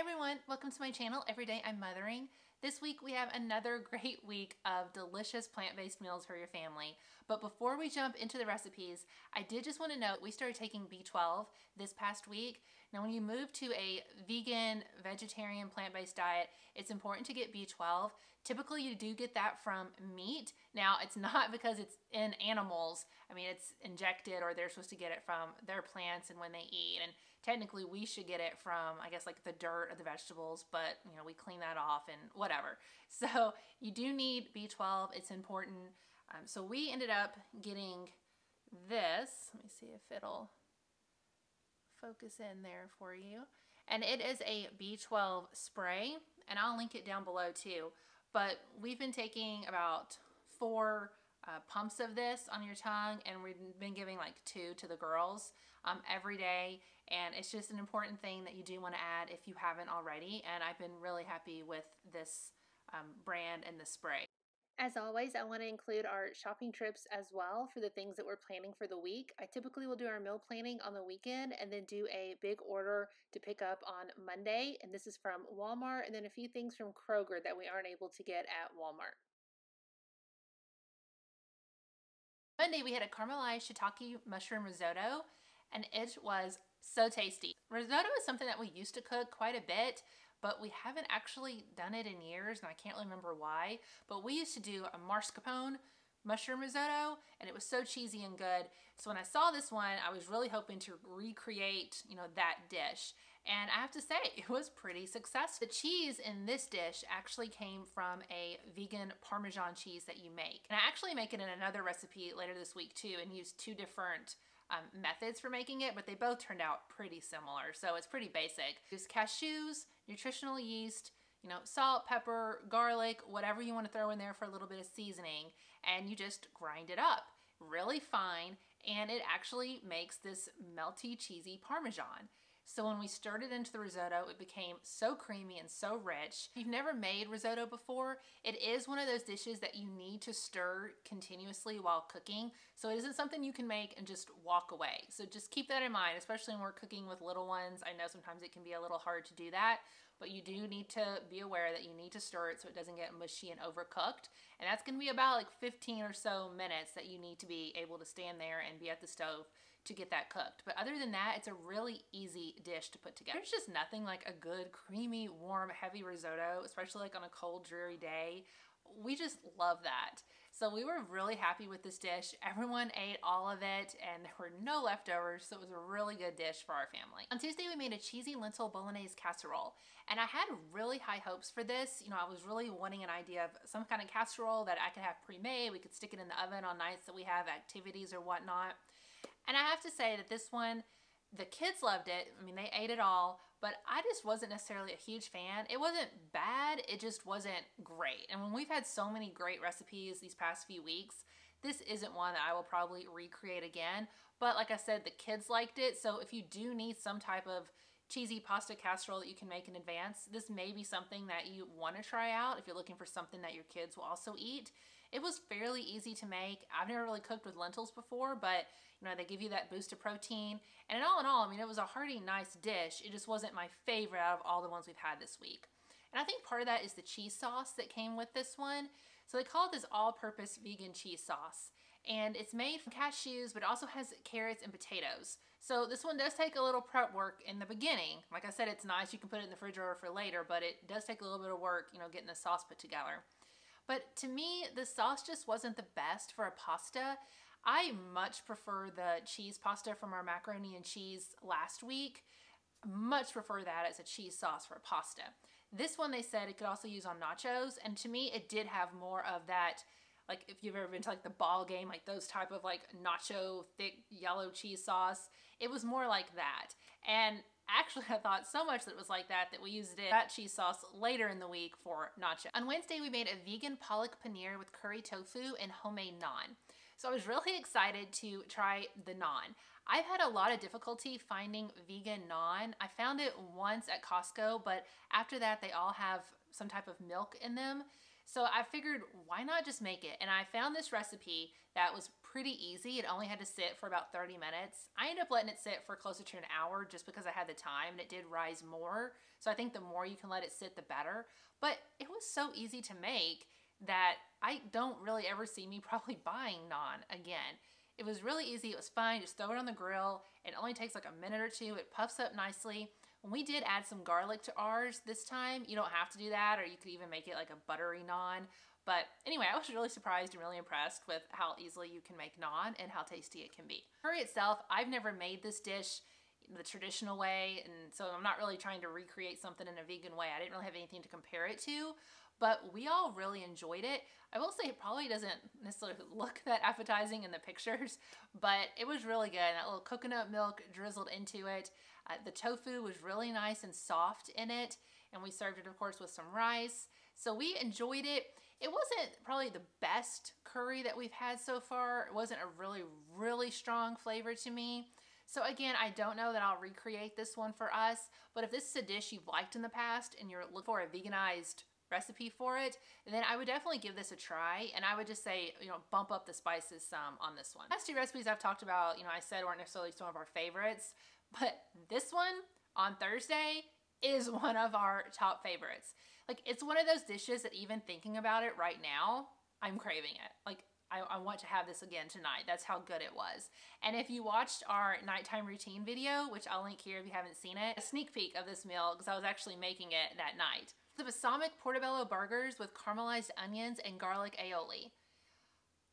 everyone, welcome to my channel, Everyday I'm Motherin. This week we have another great week of delicious plant-based meals for your family. But before we jump into the recipes, I did just want to note we started taking B12 this past week. Now when you move to a vegan, vegetarian, plant-based diet, it's important to get B12. Typically you do get that from meat. Now it's not because it's in animals. I mean it's injected or they're supposed to get it from their plants and when they eat. And technically we should get it from I guess like the dirt or the vegetables, but you know we clean that off and whatever. So you do need B12. It's important. Um, so we ended up getting this. Let me see if it'll focus in there for you. And it is a B12 spray, and I'll link it down below too. But we've been taking about four uh, pumps of this on your tongue and we've been giving like two to the girls um, every day and it's just an important thing that you do want to add if you haven't already and I've been really happy with this um, brand and the spray. As always, I want to include our shopping trips as well for the things that we're planning for the week. I typically will do our meal planning on the weekend and then do a big order to pick up on Monday. And this is from Walmart and then a few things from Kroger that we aren't able to get at Walmart. Monday we had a caramelized shiitake mushroom risotto and it was so tasty. Risotto is something that we used to cook quite a bit, but we haven't actually done it in years and I can't remember why, but we used to do a mascarpone mushroom risotto and it was so cheesy and good. So when I saw this one, I was really hoping to recreate, you know, that dish. And I have to say, it was pretty successful. The cheese in this dish actually came from a vegan Parmesan cheese that you make. And I actually make it in another recipe later this week too and use two different um, methods for making it, but they both turned out pretty similar. So it's pretty basic. Use cashews, nutritional yeast, you know, salt, pepper, garlic, whatever you want to throw in there for a little bit of seasoning, and you just grind it up really fine, and it actually makes this melty, cheesy Parmesan. So when we stirred it into the risotto, it became so creamy and so rich. If you've never made risotto before, it is one of those dishes that you need to stir continuously while cooking. So it isn't something you can make and just walk away. So just keep that in mind, especially when we're cooking with little ones. I know sometimes it can be a little hard to do that, but you do need to be aware that you need to stir it so it doesn't get mushy and overcooked. And that's gonna be about like 15 or so minutes that you need to be able to stand there and be at the stove to get that cooked. But other than that, it's a really easy dish to put together. There's just nothing like a good, creamy, warm, heavy risotto, especially like on a cold, dreary day. We just love that. So we were really happy with this dish. Everyone ate all of it and there were no leftovers, so it was a really good dish for our family. On Tuesday, we made a cheesy lentil bolognese casserole and I had really high hopes for this. You know, I was really wanting an idea of some kind of casserole that I could have pre-made. We could stick it in the oven on nights that we have activities or whatnot. And I have to say that this one, the kids loved it. I mean, they ate it all, but I just wasn't necessarily a huge fan. It wasn't bad, it just wasn't great. And when we've had so many great recipes these past few weeks, this isn't one that I will probably recreate again. But like I said, the kids liked it. So if you do need some type of cheesy pasta casserole that you can make in advance, this may be something that you want to try out if you're looking for something that your kids will also eat. It was fairly easy to make. I've never really cooked with lentils before, but you know, they give you that boost of protein. And in all in all, I mean, it was a hearty, nice dish. It just wasn't my favorite out of all the ones we've had this week. And I think part of that is the cheese sauce that came with this one. So they call it this all-purpose vegan cheese sauce. And it's made from cashews, but it also has carrots and potatoes. So this one does take a little prep work in the beginning. Like I said, it's nice. You can put it in the refrigerator for later, but it does take a little bit of work, you know, getting the sauce put together. But to me, the sauce just wasn't the best for a pasta. I much prefer the cheese pasta from our macaroni and cheese last week. Much prefer that as a cheese sauce for a pasta. This one they said it could also use on nachos and to me it did have more of that like if you've ever been to like the ball game, like those type of like nacho thick yellow cheese sauce, it was more like that. And actually I thought so much that it was like that that we used it, that cheese sauce later in the week for nacho. On Wednesday, we made a vegan palak paneer with curry tofu and homemade naan. So I was really excited to try the naan. I've had a lot of difficulty finding vegan naan. I found it once at Costco, but after that they all have some type of milk in them. So I figured, why not just make it? And I found this recipe that was pretty easy. It only had to sit for about 30 minutes. I ended up letting it sit for closer to an hour just because I had the time and it did rise more. So I think the more you can let it sit, the better. But it was so easy to make that I don't really ever see me probably buying naan again. It was really easy. It was fine. Just throw it on the grill. It only takes like a minute or two. It puffs up nicely. When we did add some garlic to ours this time, you don't have to do that, or you could even make it like a buttery naan. But anyway, I was really surprised and really impressed with how easily you can make naan and how tasty it can be. Curry itself, I've never made this dish the traditional way, and so I'm not really trying to recreate something in a vegan way. I didn't really have anything to compare it to, but we all really enjoyed it. I will say it probably doesn't necessarily look that appetizing in the pictures, but it was really good. That little coconut milk drizzled into it. Uh, the tofu was really nice and soft in it, and we served it, of course, with some rice. So we enjoyed it. It wasn't probably the best curry that we've had so far. It wasn't a really, really strong flavor to me. So again, I don't know that I'll recreate this one for us, but if this is a dish you've liked in the past and you're looking for a veganized recipe for it, then I would definitely give this a try. And I would just say, you know, bump up the spices some on this one. Last two recipes I've talked about, you know, I said weren't necessarily some of our favorites, but this one on Thursday is one of our top favorites. Like, it's one of those dishes that even thinking about it right now, I'm craving it. Like, I, I, want to have this again tonight. That's how good it was. And if you watched our nighttime routine video, which I'll link here if you haven't seen it, a sneak peek of this meal because I was actually making it that night. The balsamic portobello burgers with caramelized onions and garlic aioli.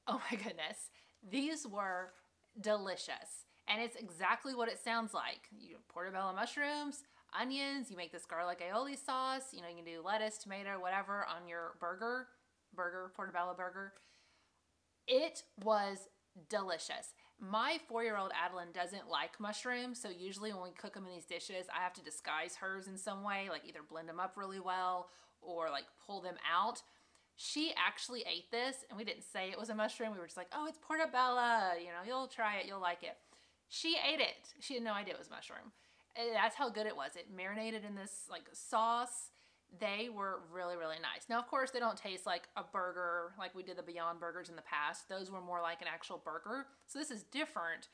Oh my goodness. These were delicious. And it's exactly what it sounds like. You portobello mushrooms, onions, you make this garlic aioli sauce, you know, you can do lettuce, tomato, whatever on your burger, burger, portobello burger. It was delicious. My four-year-old Adeline doesn't like mushrooms, so usually when we cook them in these dishes, I have to disguise hers in some way, like either blend them up really well or like pull them out. She actually ate this, and we didn't say it was a mushroom. We were just like, oh, it's portobello. You know, you'll try it, you'll like it. She ate it. She had no idea it was mushroom. And that's how good it was. It marinated in this like sauce. They were really, really nice. Now, of course, they don't taste like a burger like we did the Beyond Burgers in the past. Those were more like an actual burger. So this is different,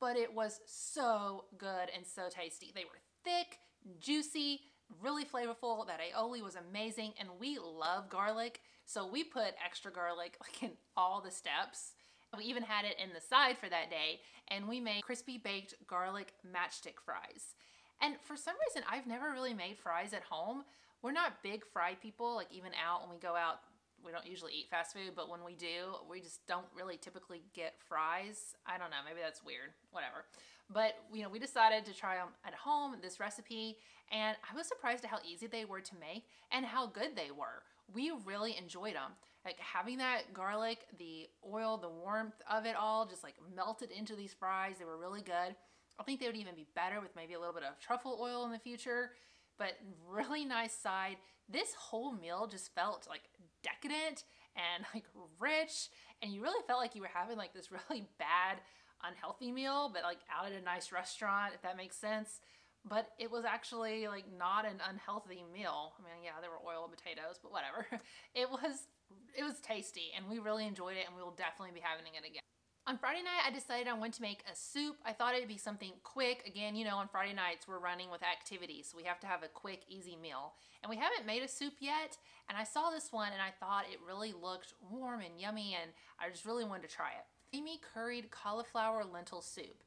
but it was so good and so tasty. They were thick, juicy, really flavorful. That aioli was amazing, and we love garlic. So we put extra garlic like in all the steps. We even had it in the side for that day, and we made crispy baked garlic matchstick fries. And for some reason, I've never really made fries at home. We're not big fry people, like even out when we go out, we don't usually eat fast food, but when we do, we just don't really typically get fries. I don't know, maybe that's weird, whatever. But, you know, we decided to try them at home, this recipe, and I was surprised at how easy they were to make and how good they were. We really enjoyed them like having that garlic, the oil, the warmth of it all just like melted into these fries. They were really good. I think they would even be better with maybe a little bit of truffle oil in the future, but really nice side. This whole meal just felt like decadent and like rich, and you really felt like you were having like this really bad, unhealthy meal, but like out at a nice restaurant, if that makes sense but it was actually like not an unhealthy meal. I mean, yeah, there were oil and potatoes, but whatever. It was it was tasty and we really enjoyed it and we will definitely be having it again. On Friday night, I decided I wanted to make a soup. I thought it'd be something quick. Again, you know, on Friday nights, we're running with activities, so we have to have a quick, easy meal. And we haven't made a soup yet, and I saw this one and I thought it really looked warm and yummy, and I just really wanted to try it. Creamy curried cauliflower lentil soup.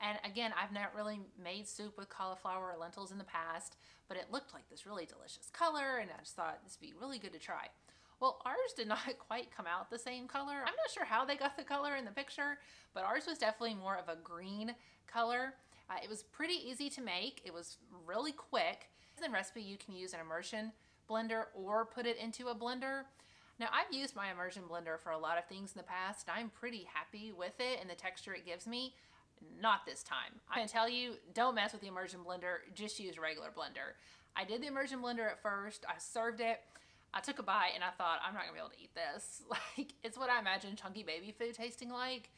And again, I've not really made soup with cauliflower or lentils in the past, but it looked like this really delicious color, and I just thought this would be really good to try. Well, ours did not quite come out the same color. I'm not sure how they got the color in the picture, but ours was definitely more of a green color. Uh, it was pretty easy to make. It was really quick. In recipe, you can use an immersion blender or put it into a blender. Now, I've used my immersion blender for a lot of things in the past. And I'm pretty happy with it and the texture it gives me. Not this time. I'm gonna tell you, don't mess with the immersion blender, just use regular blender. I did the immersion blender at first, I served it, I took a bite and I thought, I'm not gonna be able to eat this. Like, it's what I imagine chunky baby food tasting like.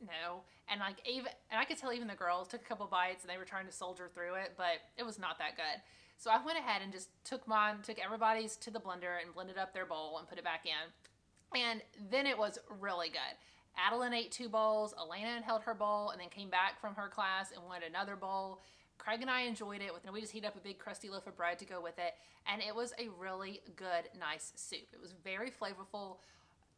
No. And like even, and I could tell even the girls took a couple bites and they were trying to soldier through it, but it was not that good. So I went ahead and just took mine, took everybody's to the blender and blended up their bowl and put it back in. And then it was really good. Adeline ate two bowls, Elena held her bowl, and then came back from her class and wanted another bowl. Craig and I enjoyed it. With and we just heat up a big crusty loaf of bread to go with it, and it was a really good, nice soup. It was very flavorful,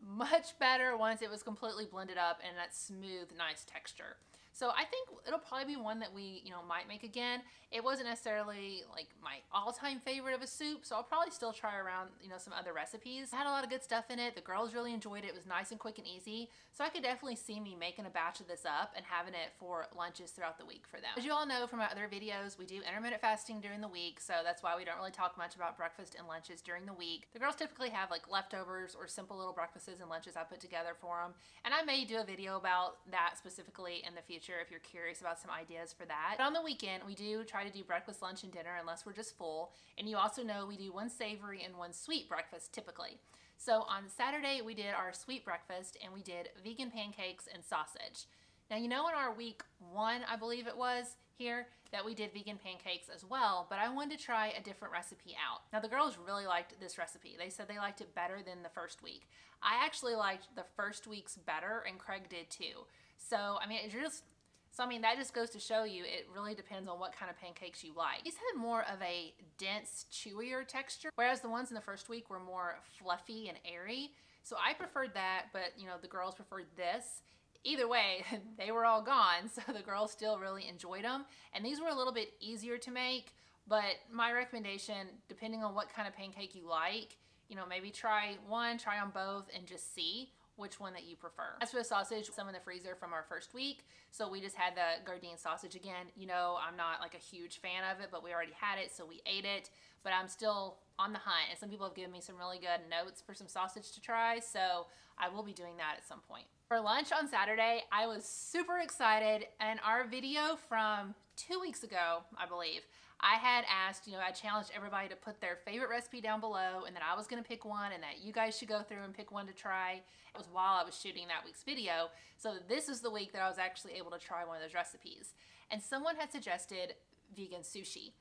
much better once it was completely blended up and that smooth, nice texture. So I think it'll probably be one that we, you know, might make again. It wasn't necessarily like my all-time favorite of a soup, so I'll probably still try around, you know, some other recipes. It had a lot of good stuff in it. The girls really enjoyed it. It was nice and quick and easy. So I could definitely see me making a batch of this up and having it for lunches throughout the week for them. As you all know from my other videos, we do intermittent fasting during the week, so that's why we don't really talk much about breakfast and lunches during the week. The girls typically have like leftovers or simple little breakfasts and lunches I put together for them, and I may do a video about that specifically in the future future if you're curious about some ideas for that. But on the weekend, we do try to do breakfast, lunch, and dinner unless we're just full. And you also know we do one savory and one sweet breakfast typically. So on Saturday, we did our sweet breakfast and we did vegan pancakes and sausage. Now, you know, in our week one, I believe it was here, that we did vegan pancakes as well, but I wanted to try a different recipe out. Now, the girls really liked this recipe. They said they liked it better than the first week. I actually liked the first week's better, and Craig did too. So, I mean, it just so, I mean, that just goes to show you it really depends on what kind of pancakes you like. These had more of a dense, chewier texture, whereas the ones in the first week were more fluffy and airy. So I preferred that, but you know, the girls preferred this. Either way, they were all gone, so the girls still really enjoyed them. And these were a little bit easier to make, but my recommendation, depending on what kind of pancake you like, you know, maybe try one, try on both, and just see which one that you prefer. As for the sausage, some in the freezer from our first week. So we just had the Gardein sausage again. You know, I'm not like a huge fan of it, but we already had it, so we ate it. But I'm still on the hunt, and some people have given me some really good notes for some sausage to try, so I will be doing that at some point. For lunch on Saturday, I was super excited, and our video from two weeks ago, I believe, I had asked, you know, I challenged everybody to put their favorite recipe down below and that I was going to pick one and that you guys should go through and pick one to try. It was while I was shooting that week's video. So this is the week that I was actually able to try one of those recipes. And someone had suggested vegan sushi.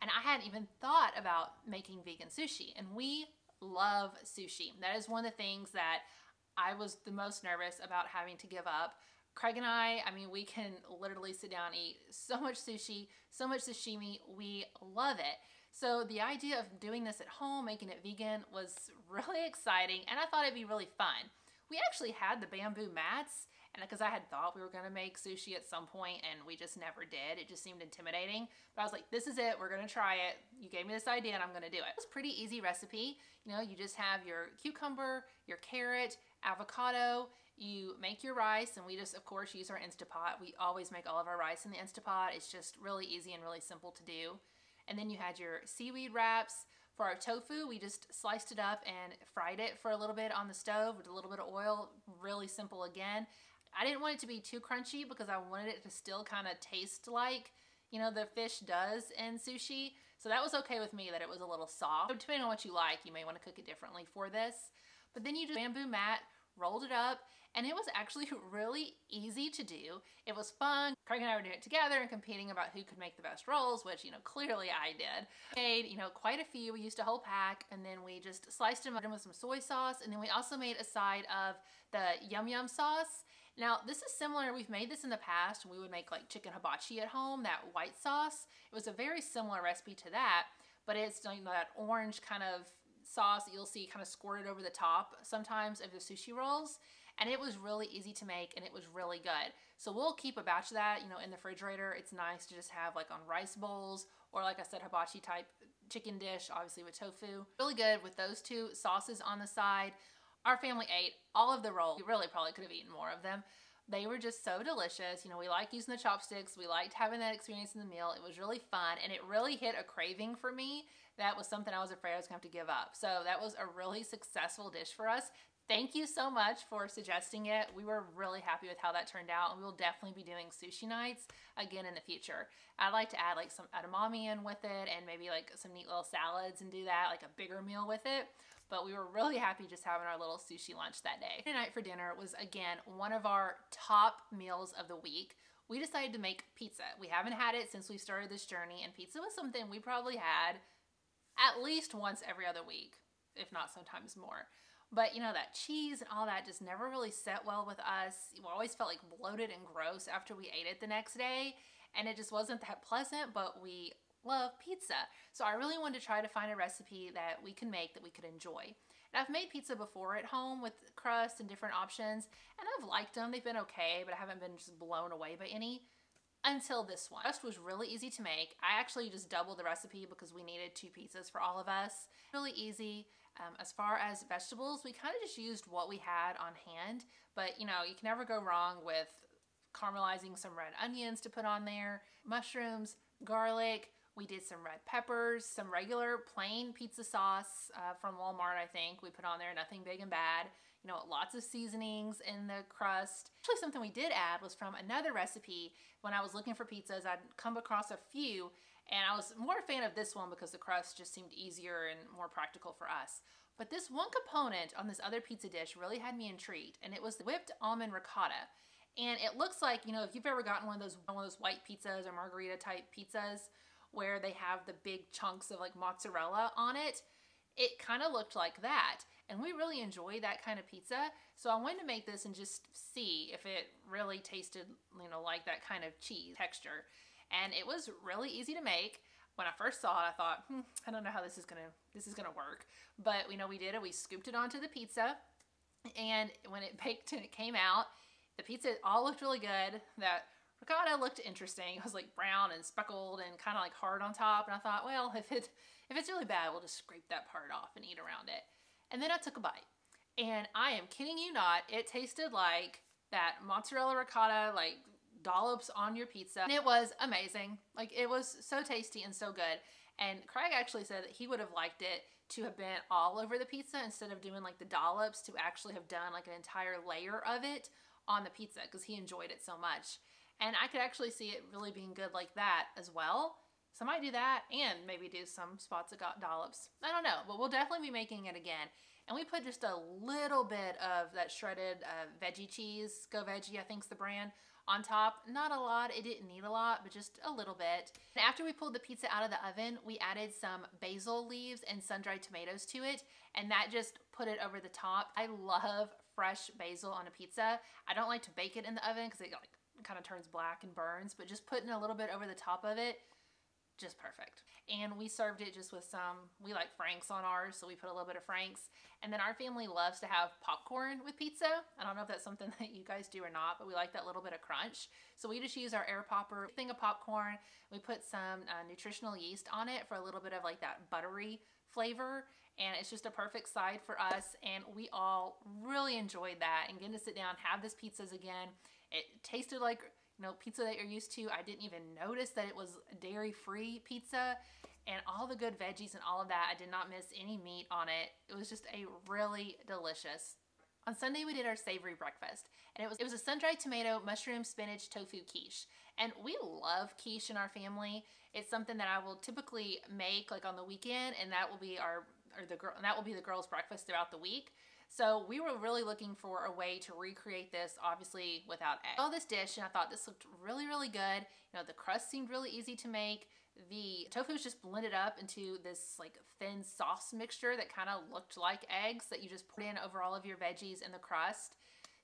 And I hadn't even thought about making vegan sushi. And we love sushi. That is one of the things that I was the most nervous about having to give up Craig and I, I mean, we can literally sit down and eat so much sushi, so much sashimi. We love it. So the idea of doing this at home, making it vegan, was really exciting, and I thought it'd be really fun. We actually had the bamboo mats, and because I had thought we were gonna make sushi at some point, and we just never did. It just seemed intimidating. But I was like, this is it. We're gonna try it. You gave me this idea, and I'm gonna do it. It's a pretty easy recipe. You know, you just have your cucumber, your carrot, avocado, you make your rice, and we just, of course, use our Instapot. We always make all of our rice in the Instapot. It's just really easy and really simple to do. And then you had your seaweed wraps. For our tofu, we just sliced it up and fried it for a little bit on the stove with a little bit of oil. Really simple again. I didn't want it to be too crunchy because I wanted it to still kind of taste like, you know, the fish does in sushi. So that was okay with me that it was a little soft. So depending on what you like, you may want to cook it differently for this. But then you just bamboo mat, rolled it up, and it was actually really easy to do. It was fun. Craig and I were doing it together and competing about who could make the best rolls, which, you know, clearly I did. Made, you know, quite a few. We used a whole pack and then we just sliced them with some soy sauce. And then we also made a side of the yum yum sauce. Now, this is similar. We've made this in the past. We would make like chicken hibachi at home, that white sauce. It was a very similar recipe to that, but it's you know, that orange kind of sauce that you'll see kind of squirted over the top sometimes of the sushi rolls and it was really easy to make and it was really good. So we'll keep a batch of that, you know, in the refrigerator. It's nice to just have like on rice bowls or like I said, hibachi type chicken dish, obviously with tofu. Really good with those two sauces on the side. Our family ate all of the rolls. We really probably could have eaten more of them. They were just so delicious. You know, we like using the chopsticks. We liked having that experience in the meal. It was really fun and it really hit a craving for me. That was something I was afraid I was going to have to give up. So that was a really successful dish for us. Thank you so much for suggesting it. We were really happy with how that turned out, and we will definitely be doing sushi nights again in the future. I'd like to add like some edamame in with it and maybe like some neat little salads and do that, like a bigger meal with it. But we were really happy just having our little sushi lunch that day. Tonight for dinner was again one of our top meals of the week. we decided to make pizza. We haven't had it since we started this journey, and pizza was something we probably had at least once every other week, if not sometimes more. But you know, that cheese and all that just never really set well with us. We always felt like bloated and gross after we ate it the next day, and it just wasn't that pleasant, but we love pizza. So I really wanted to try to find a recipe that we can make that we could enjoy. And I've made pizza before at home with crust and different options, and I've liked them. They've been okay, but I haven't been just blown away by any until this one. Crust was really easy to make. I actually just doubled the recipe because we needed two pizzas for all of us. Really easy. Um, as far as vegetables, we kind of just used what we had on hand, but you know, you can never go wrong with caramelizing some red onions to put on there, mushrooms, garlic, we did some red peppers, some regular plain pizza sauce uh, from Walmart, I think. We put on there nothing big and bad. You know, lots of seasonings in the crust. Actually, something we did add was from another recipe. When I was looking for pizzas, I'd come across a few, and I was more a fan of this one because the crust just seemed easier and more practical for us. But this one component on this other pizza dish really had me intrigued, and it was the whipped almond ricotta. And it looks like, you know, if you've ever gotten one of those one of those white pizzas or margherita type pizzas, where they have the big chunks of like mozzarella on it, it kind of looked like that. And we really enjoy that kind of pizza. So I wanted to make this and just see if it really tasted, you know, like that kind of cheese texture. And it was really easy to make. When I first saw it, I thought, hmm, I don't know how this is gonna this is gonna work. But you know, we did it. We scooped it onto the pizza, and when it baked and it came out, the pizza all looked really good. That ricotta looked interesting. It was like brown and speckled and kind of like hard on top. And I thought, well, if it if it's really bad, we'll just scrape that part off and eat around it. And then I took a bite. And I am kidding you not, it tasted like that mozzarella ricotta, like dollops on your pizza. And it was amazing. Like it was so tasty and so good. And Craig actually said that he would have liked it to have been all over the pizza instead of doing like the dollops to actually have done like an entire layer of it on the pizza because he enjoyed it so much. And I could actually see it really being good like that as well. So I might do that and maybe do some spots of got dollops. I don't know, but we'll definitely be making it again. And we put just a little bit of that shredded uh, veggie cheese, Go Veggie I think's the brand, on top. Not a lot, it didn't need a lot, but just a little bit. And after we pulled the pizza out of the oven, we added some basil leaves and sun-dried tomatoes to it, and that just put it over the top. I love fresh basil on a pizza. I don't like to bake it in the oven because it like kind of turns black and burns, but just putting a little bit over the top of it, just perfect. And we served it just with some, we like Frank's on ours, so we put a little bit of Frank's. And then our family loves to have popcorn with pizza. I don't know if that's something that you guys do or not, but we like that little bit of crunch. So we just use our air popper thing of popcorn. We put some uh, nutritional yeast on it for a little bit of like that buttery flavor and it's just a perfect side for us and we all really enjoyed that and getting to sit down have this pizzas again it tasted like you know pizza that you're used to. I didn't even notice that it was dairy-free pizza and all the good veggies and all of that. I did not miss any meat on it. It was just a really delicious. On Sunday we did our savory breakfast and it was it was a sun-dried tomato, mushroom, spinach, tofu quiche. And we love quiche in our family. It's something that I will typically make like on the weekend and that will be our or the girl and that will be the girls breakfast throughout the week. So we were really looking for a way to recreate this, obviously without egg. All this dish, and I thought this looked really, really good. You know, the crust seemed really easy to make. The tofu was just blended up into this like thin sauce mixture that kind of looked like eggs that you just put in over all of your veggies and the crust.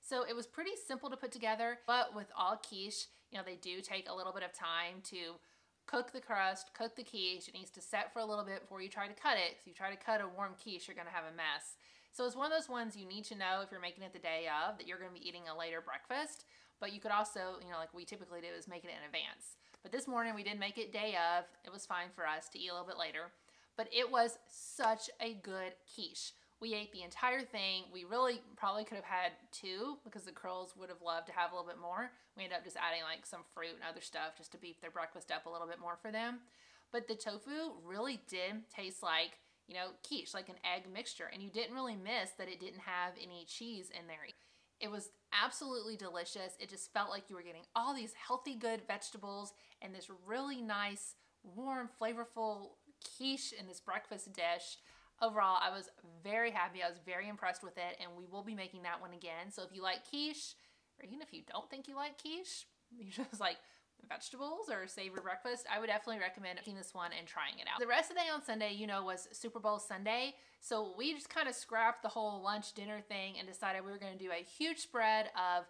So it was pretty simple to put together, but with all quiche, you know, they do take a little bit of time to cook the crust, cook the quiche. It needs to set for a little bit before you try to cut it. If you try to cut a warm quiche, you're going to have a mess. So it's one of those ones you need to know if you're making it the day of that you're going to be eating a later breakfast. But you could also, you know, like we typically do is make it in advance. But this morning we did make it day of. It was fine for us to eat a little bit later. But it was such a good quiche. We ate the entire thing. We really probably could have had two because the curls would have loved to have a little bit more. We ended up just adding like some fruit and other stuff just to beef their breakfast up a little bit more for them. But the tofu really did taste like you know, quiche, like an egg mixture. And you didn't really miss that it didn't have any cheese in there. It was absolutely delicious. It just felt like you were getting all these healthy, good vegetables and this really nice, warm, flavorful quiche in this breakfast dish. Overall, I was very happy. I was very impressed with it, and we will be making that one again. So if you like quiche, or even if you don't think you like quiche, you just like vegetables or savory breakfast, I would definitely recommend making this one and trying it out. The rest of the day on Sunday, you know, was Super Bowl Sunday. So we just kind of scrapped the whole lunch dinner thing and decided we were going to do a huge spread of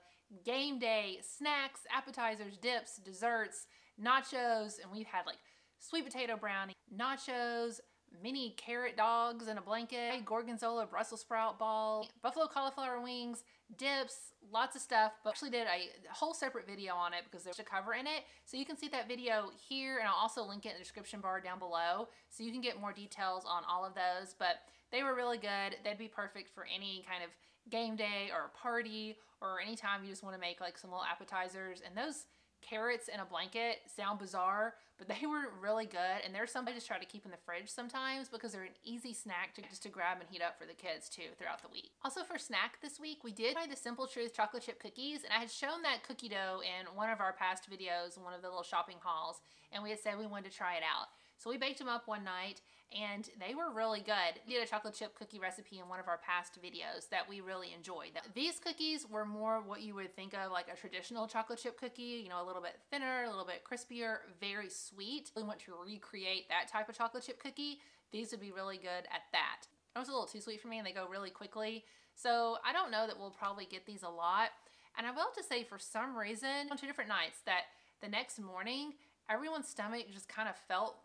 game day snacks, appetizers, dips, desserts, nachos, and we've had like sweet potato brownie, nachos, mini carrot dogs in a blanket, gorgonzola Brussels sprout ball, buffalo cauliflower wings, dips, lots of stuff, but actually did a whole separate video on it because there's a cover in it. So you can see that video here and I'll also link it in the description bar down below so you can get more details on all of those. But they were really good. They'd be perfect for any kind of game day or party or anytime you just want to make like some little appetizers. And those carrots in a blanket sound bizarre, but they were really good. And there's some I just try to keep in the fridge sometimes because they're an easy snack to just to grab and heat up for the kids too throughout the week. Also for snack this week, we did try the Simple Truth chocolate chip cookies, and I had shown that cookie dough in one of our past videos, one of the little shopping hauls, and we had said we wanted to try it out. So we baked them up one night and they were really good. We did a chocolate chip cookie recipe in one of our past videos that we really enjoyed. These cookies were more what you would think of like a traditional chocolate chip cookie, you know, a little bit thinner, a little bit crispier, very sweet. We want to recreate that type of chocolate chip cookie. These would be really good at that. It was a little too sweet for me and they go really quickly. So I don't know that we'll probably get these a lot. And I will have to say for some reason on two different nights that the next morning, everyone's stomach just kind of felt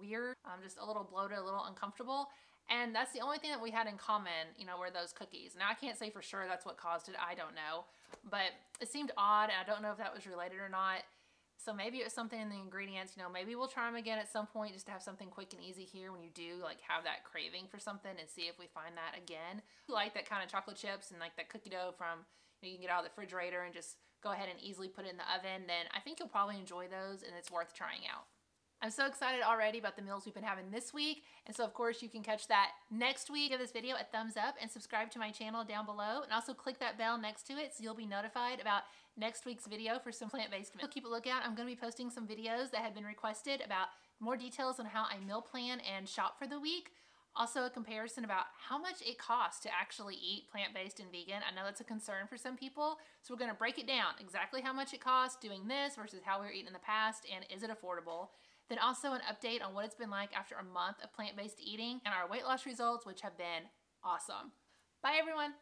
weird, um, just a little bloated, a little uncomfortable. And that's the only thing that we had in common, you know, were those cookies. Now, I can't say for sure that's what caused it. I don't know. But it seemed odd, and I don't know if that was related or not. So maybe it was something in the ingredients. You know, maybe we'll try them again at some point just to have something quick and easy here when you do, like, have that craving for something and see if we find that again. You like that kind of chocolate chips and, like, that cookie dough from, you, know, you can get out of the refrigerator and just go ahead and easily put it in the oven, then I think you'll probably enjoy those and it's worth trying out. I'm so excited already about the meals we've been having this week. And so of course you can catch that next week. Give this video a thumbs up and subscribe to my channel down below. And also click that bell next to it so you'll be notified about next week's video for some plant-based meals. Keep a lookout. I'm going to be posting some videos that have been requested about more details on how I meal plan and shop for the week. Also a comparison about how much it costs to actually eat plant-based and vegan. I know that's a concern for some people. So we're going to break it down exactly how much it costs doing this versus how we were eating in the past and is it affordable. Then also an update on what it's been like after a month of plant-based eating and our weight loss results, which have been awesome. Bye everyone.